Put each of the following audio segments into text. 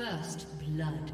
First blood.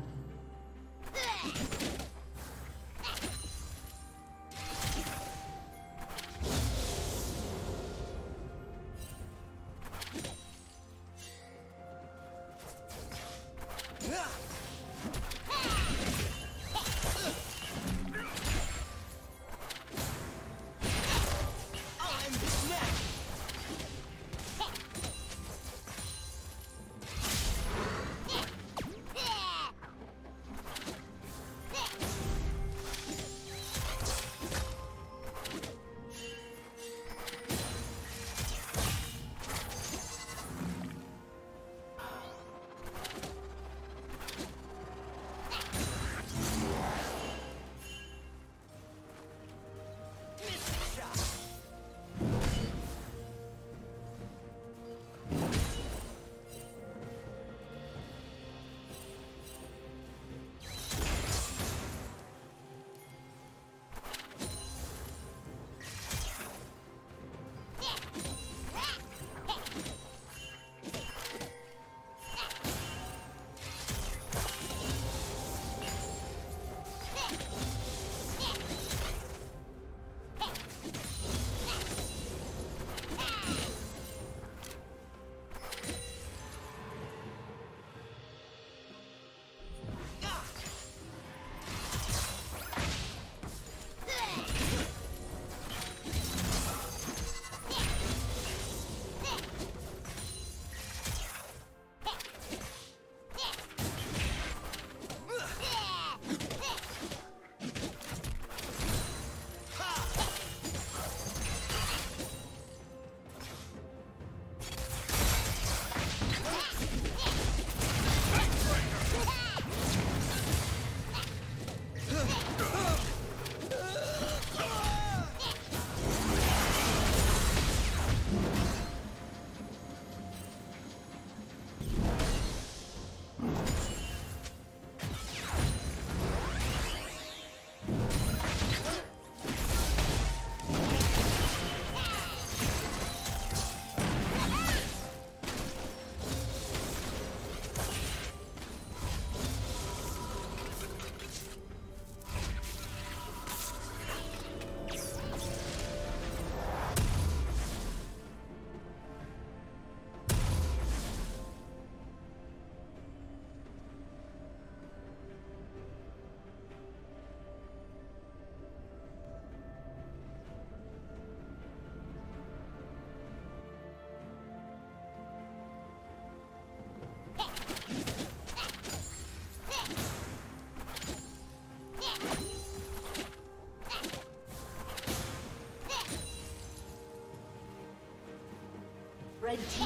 Red team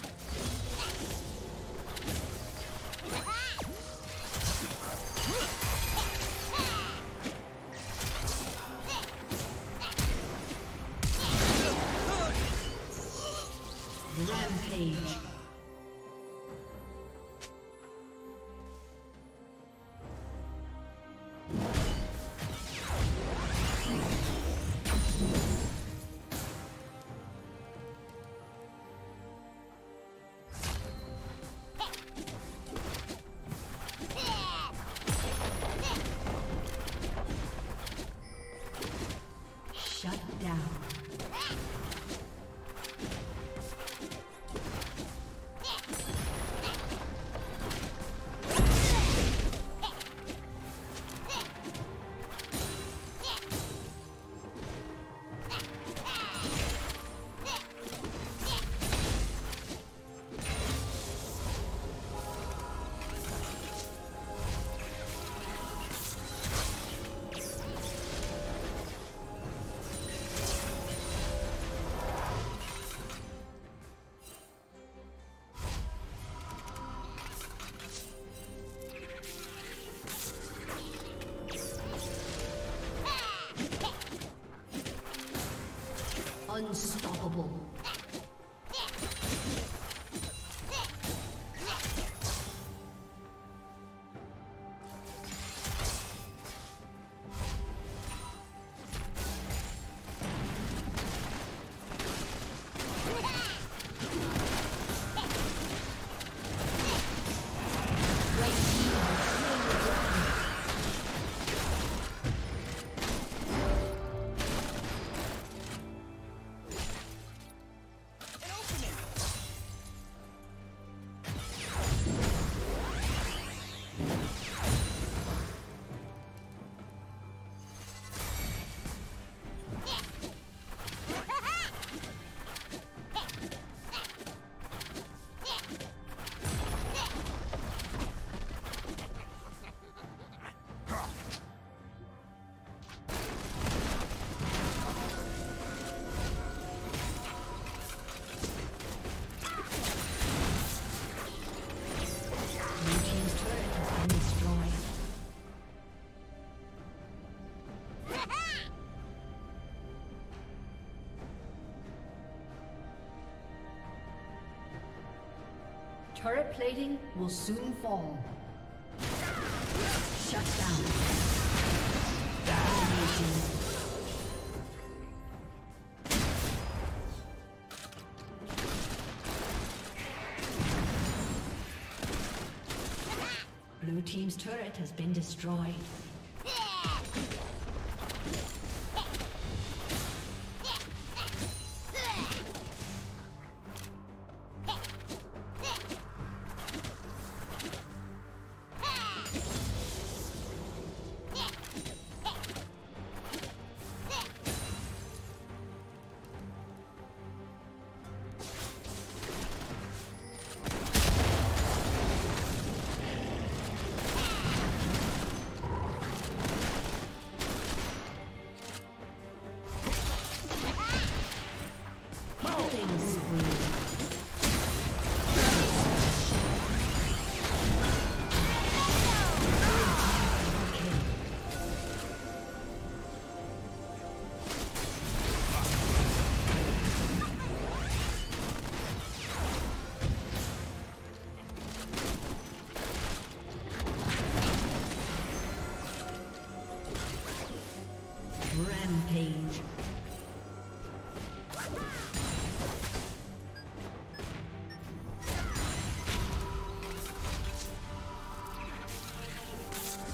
Turret plating will soon fall. Shut down. Dominating. Blue Team's turret has been destroyed.